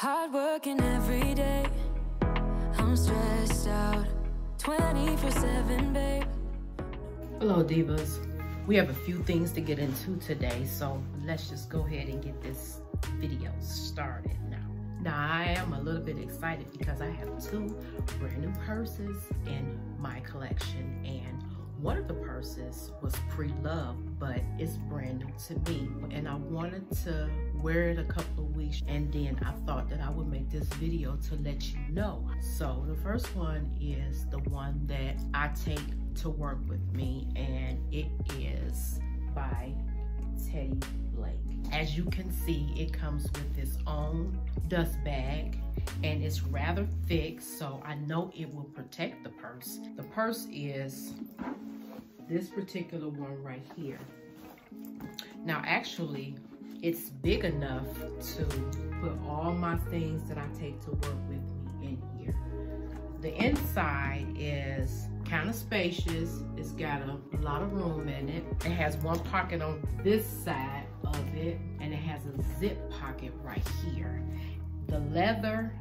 Hard working every day. I'm stressed out 24 7, babe. Hello, Divas. We have a few things to get into today, so let's just go ahead and get this video started now. Now, I am a little bit excited because I have two brand new purses in my collection, and one of the purses was pre-loved, but it's brand new to me. And I wanted to wear it a couple of weeks, and then I thought that I would make this video to let you know. So the first one is the one that I take to work with me, and it is by Teddy Blake. As you can see, it comes with its own dust bag and it's rather thick, so I know it will protect the purse. The purse is this particular one right here. Now, actually, it's big enough to put all my things that I take to work with me in here. The inside is kind of spacious. It's got a, lot of room in it. It has one pocket on this side of it, and it has a zip pocket right here. The leather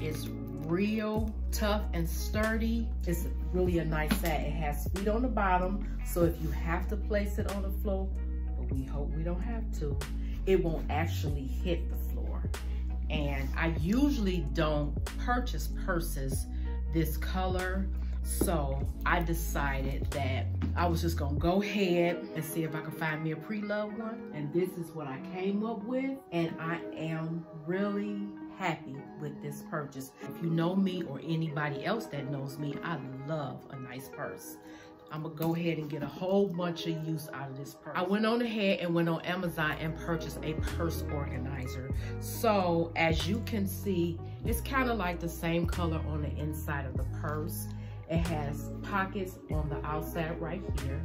is real tough and sturdy. It's really a nice set. It has feet on the bottom, so if you have to place it on the floor, but we hope we don't have to, it won't actually hit the floor. And I usually don't purchase purses this color, so I decided that I was just gonna go ahead and see if I could find me a pre-loved one. And this is what I came up with. And I am really happy with this purchase. If you know me or anybody else that knows me, I love a nice purse. I'm gonna go ahead and get a whole bunch of use out of this purse. I went on ahead and went on Amazon and purchased a purse organizer. So as you can see, it's kind of like the same color on the inside of the purse. It has pockets on the outside right here.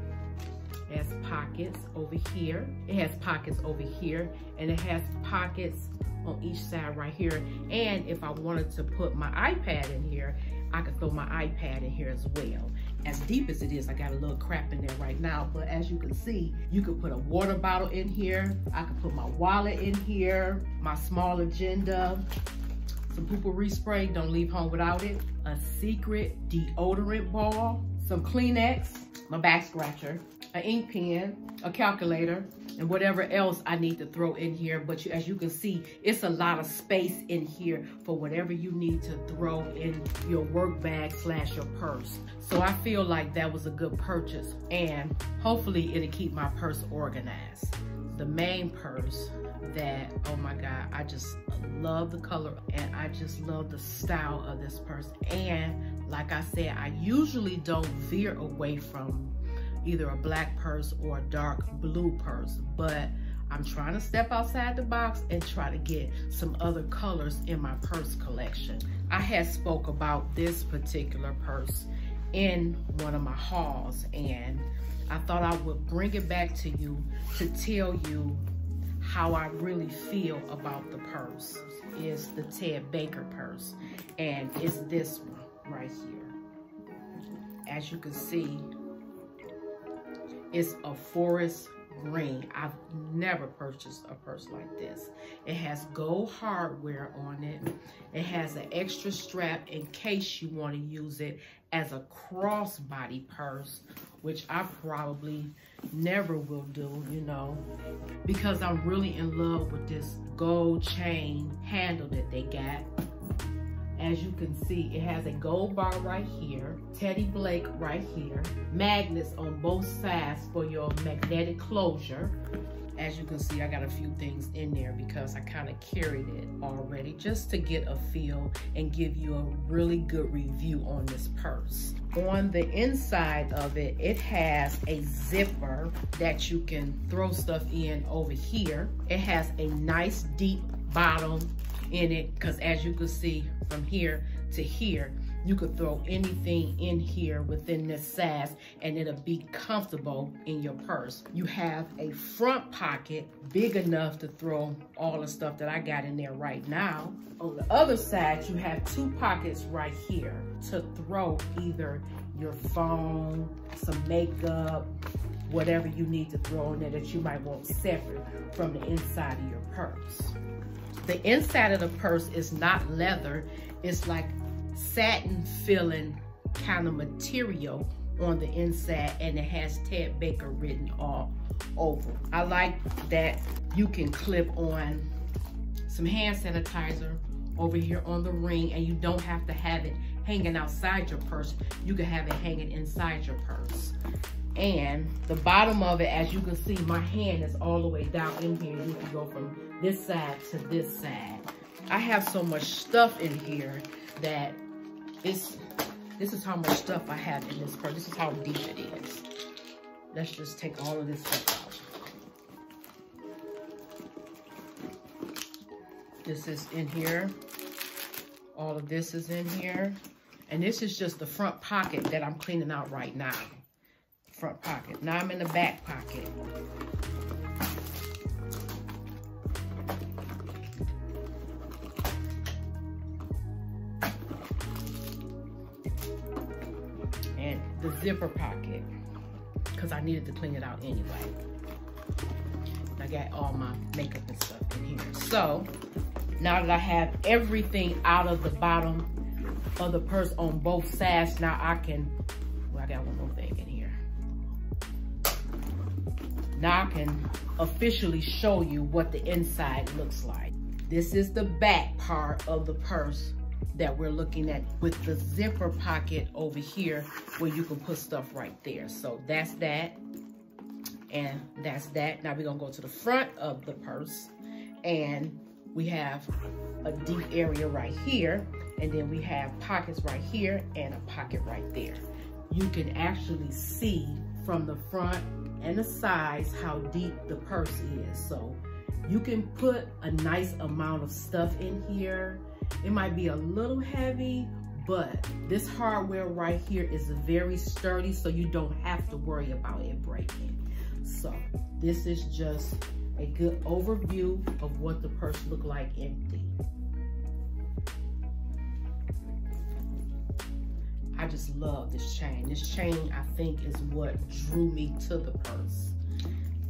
Has pockets over here. It has pockets over here. And it has pockets on each side right here. And if I wanted to put my iPad in here, I could throw my iPad in here as well. As deep as it is, I got a little crap in there right now, but as you can see, you could put a water bottle in here. I could put my wallet in here, my small agenda, some Poo-Pourri spray, don't leave home without it, a secret deodorant ball, some Kleenex, my back scratcher, an ink pen, a calculator, and whatever else I need to throw in here. But you, as you can see, it's a lot of space in here for whatever you need to throw in your work bag slash your purse. So I feel like that was a good purchase and hopefully it'll keep my purse organized. The main purse that, oh my God, I just love the color and I just love the style of this purse. And like I said, I usually don't veer away from either a black purse or a dark blue purse, but I'm trying to step outside the box and try to get some other colors in my purse collection. I had spoke about this particular purse in one of my hauls and I thought I would bring it back to you to tell you how I really feel about the purse is the Ted Baker purse and it's this one right here. As you can see, it's a forest green. I've never purchased a purse like this. It has gold hardware on it. It has an extra strap in case you want to use it as a crossbody purse, which I probably never will do, you know, because I'm really in love with this gold chain handle that they got. As you can see, it has a gold bar right here, Teddy Blake right here, magnets on both sides for your magnetic closure. As you can see, I got a few things in there because I kind of carried it already just to get a feel and give you a really good review on this purse. On the inside of it, it has a zipper that you can throw stuff in over here. It has a nice deep bottom in it because as you can see from here to here, you could throw anything in here within this size and it'll be comfortable in your purse. You have a front pocket big enough to throw all the stuff that I got in there right now. On the other side, you have two pockets right here to throw either your phone, some makeup, whatever you need to throw in there that you might want separate from the inside of your purse. The inside of the purse is not leather. It's like satin feeling kind of material on the inside and it has Ted Baker written all over. I like that you can clip on some hand sanitizer over here on the ring and you don't have to have it hanging outside your purse. You can have it hanging inside your purse. And the bottom of it, as you can see, my hand is all the way down in here. You can go from this side to this side. I have so much stuff in here that it's, this is how much stuff I have in this purse. This is how deep it is. Let's just take all of this stuff out. This is in here. All of this is in here. And this is just the front pocket that I'm cleaning out right now. Front pocket. Now I'm in the back pocket. And the zipper pocket, because I needed to clean it out anyway. I got all my makeup and stuff in here. So now that I have everything out of the bottom of the purse on both sides, now I can, well, I got one more thing in here. Now I can officially show you what the inside looks like. This is the back part of the purse that we're looking at with the zipper pocket over here where you can put stuff right there. So that's that and that's that. Now we're gonna go to the front of the purse and we have a deep area right here and then we have pockets right here and a pocket right there. You can actually see from the front and the sides how deep the purse is. So you can put a nice amount of stuff in here. It might be a little heavy, but this hardware right here is very sturdy so you don't have to worry about it breaking. So this is just a good overview of what the purse look like empty. I just love this chain. This chain, I think, is what drew me to the purse.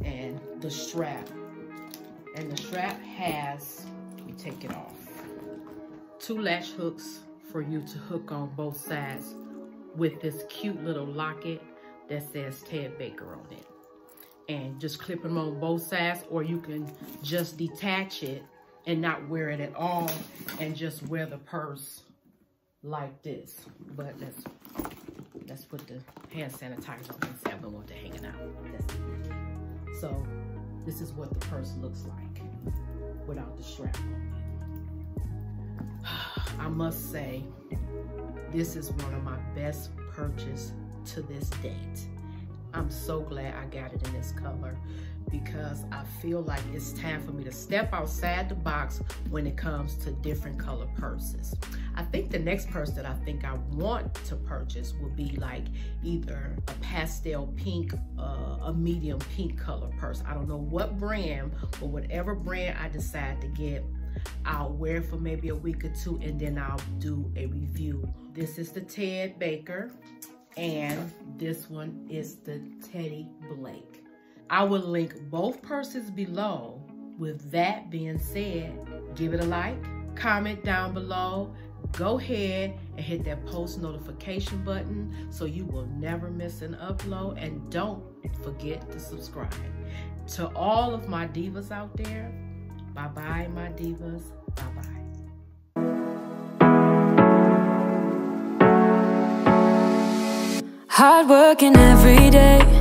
And the strap. And the strap has, me take it off, two latch hooks for you to hook on both sides with this cute little locket that says Ted Baker on it and just clip them on both sides or you can just detach it and not wear it at all and just wear the purse like this. But let's let's put the hand sanitizer on instead. We want to hang it out. So this is what the purse looks like without the strap on it. I must say, this is one of my best purchase to this date. I'm so glad I got it in this color because I feel like it's time for me to step outside the box when it comes to different color purses. I think the next purse that I think I want to purchase will be like either a pastel pink, uh, a medium pink color purse. I don't know what brand, but whatever brand I decide to get, I'll wear for maybe a week or two and then I'll do a review. This is the Ted Baker and this one is the Teddy Blake. I will link both purses below. With that being said, give it a like, comment down below, go ahead and hit that post notification button so you will never miss an upload and don't forget to subscribe. To all of my divas out there, bye-bye my divas, bye-bye. Hard working every day